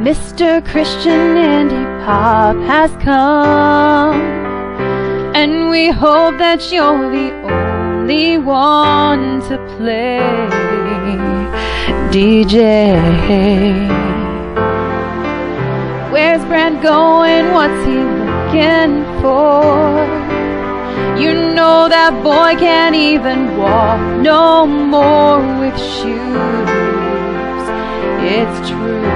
Mr. Kristian Indy Pop has come. And we hope that you're the only one to play, DJ. Where's Brad going? What's he looking for? You know that boy can't even walk no more with shoes. It's true.